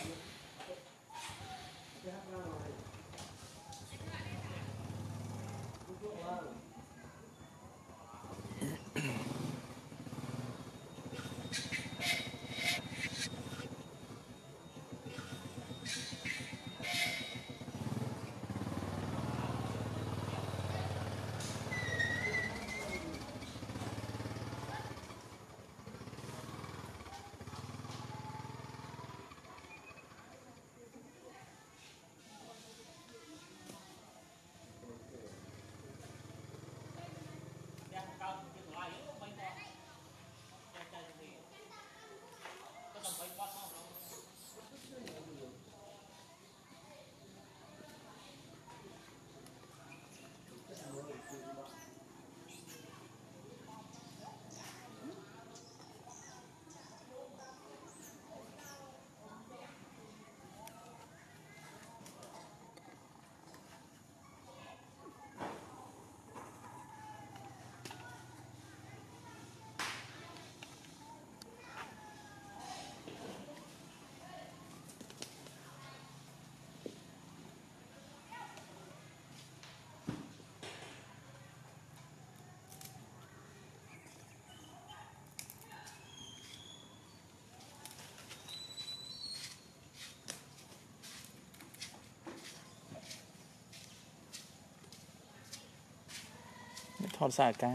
Amen. តសារកា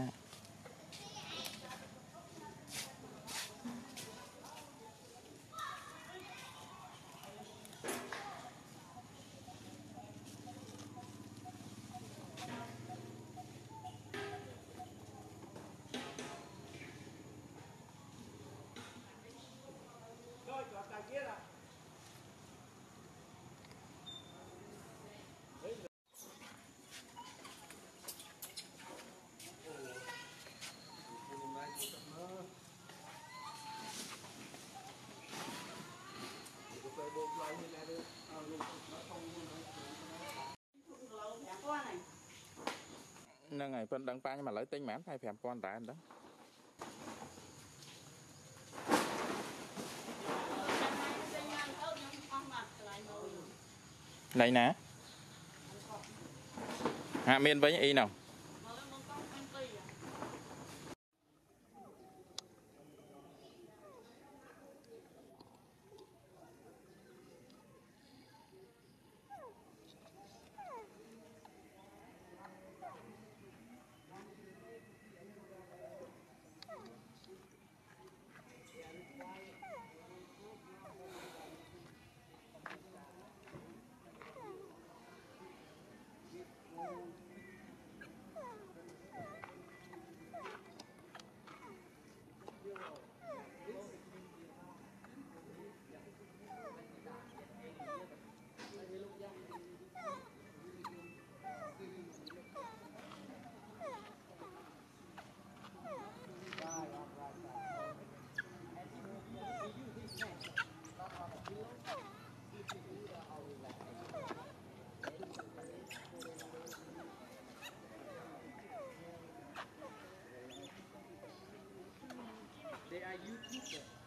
ហ្នឹងហើយប៉ុន្តែដឹងប៉ាខ្ញុំឥឡូវទិញហ្មងតែ5000តែហ្នឹងណៃណាហាក់មានវិញអីណោះ future.